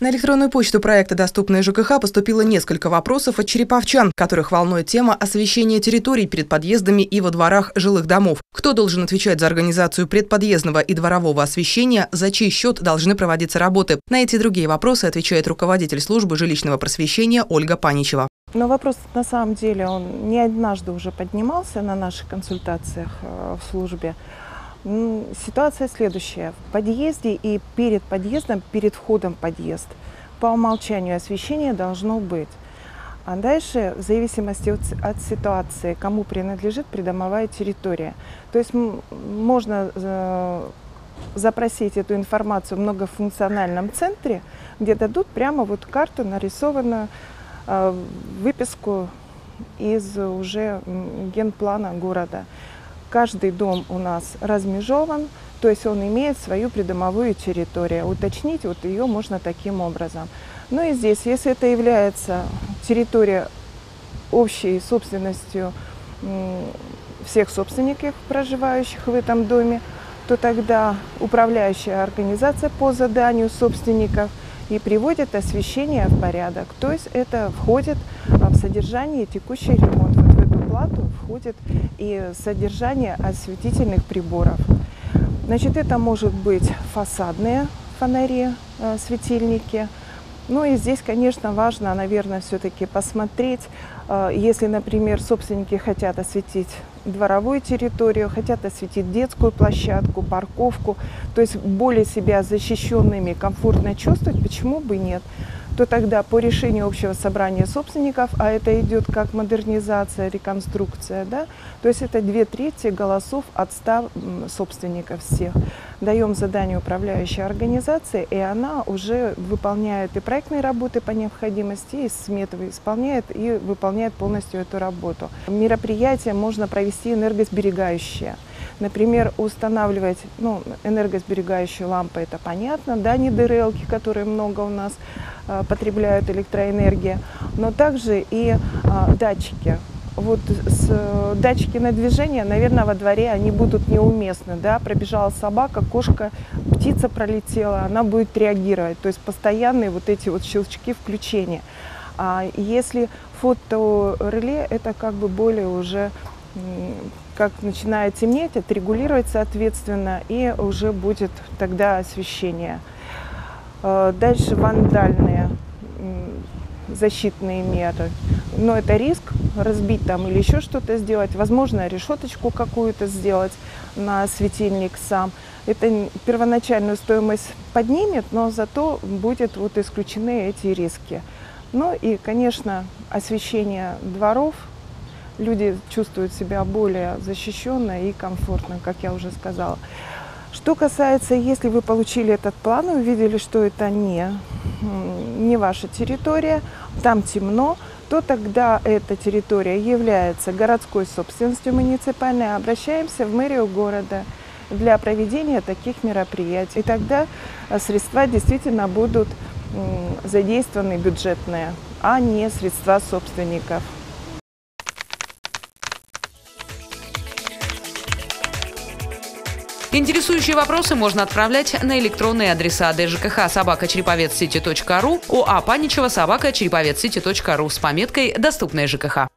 На электронную почту проекта «Доступная ЖКХ» поступило несколько вопросов от череповчан, которых волнует тема освещения территорий перед подъездами и во дворах жилых домов. Кто должен отвечать за организацию предподъездного и дворового освещения, за чей счет должны проводиться работы? На эти и другие вопросы отвечает руководитель службы жилищного просвещения Ольга Паничева. Но вопрос на самом деле, он не однажды уже поднимался на наших консультациях э, в службе. Ситуация следующая. В подъезде и перед подъездом, перед входом в подъезд, по умолчанию освещение должно быть. А дальше, в зависимости от, от ситуации, кому принадлежит придомовая территория. То есть можно э, запросить эту информацию в многофункциональном центре, где дадут прямо вот карту, нарисованную, э, выписку из уже генплана города. Каждый дом у нас размежован, то есть он имеет свою придомовую территорию. Уточнить вот ее можно таким образом. Ну и здесь, если это является территория общей собственностью всех собственников, проживающих в этом доме, то тогда управляющая организация по заданию собственников и приводит освещение в порядок. То есть это входит в содержание текущий ремонт плату входит и содержание осветительных приборов. Значит, это может быть фасадные фонари, э, светильники. Ну и здесь, конечно, важно, наверное, все-таки посмотреть, э, если, например, собственники хотят осветить дворовую территорию, хотят осветить детскую площадку, парковку, то есть более себя защищенными, комфортно чувствовать, почему бы нет? То тогда по решению общего собрания собственников, а это идет как модернизация, реконструкция, да, то есть это две трети голосов от 100 собственников всех. Даем задание управляющей организации, и она уже выполняет и проектные работы по необходимости, и сметы исполняет, и выполняет полностью эту работу. Мероприятие можно провести энергосберегающее. Например, устанавливать ну, энергосберегающую лампу, это понятно, да, не ДРЛки, которые много у нас потребляют электроэнергии, но также и э, датчики. Вот с, э, датчики на движение, наверное, во дворе они будут неуместны. Да? Пробежала собака, кошка, птица пролетела, она будет реагировать. То есть постоянные вот эти вот щелчки включения. А если фотореле, это как бы более уже как начинает темнеть, отрегулировать соответственно, и уже будет тогда освещение. Э, дальше вандальные защитные меры. Но это риск разбить там или еще что-то сделать. Возможно, решеточку какую-то сделать на светильник сам. Это первоначальную стоимость поднимет, но зато будет вот исключены эти риски. Ну и, конечно, освещение дворов – люди чувствуют себя более защищенно и комфортно, как я уже сказала. Что касается, если вы получили этот план и увидели, что это не, не ваша территория, там темно, то тогда эта территория является городской собственностью муниципальной. Обращаемся в мэрию города для проведения таких мероприятий. И тогда средства действительно будут задействованы бюджетные, а не средства собственников. Интересующие вопросы можно отправлять на электронные адреса ДЖКХ собака череповецсити.ру, ОА Паничева собака череповецсити.ру с пометкой «Доступная ЖКХ».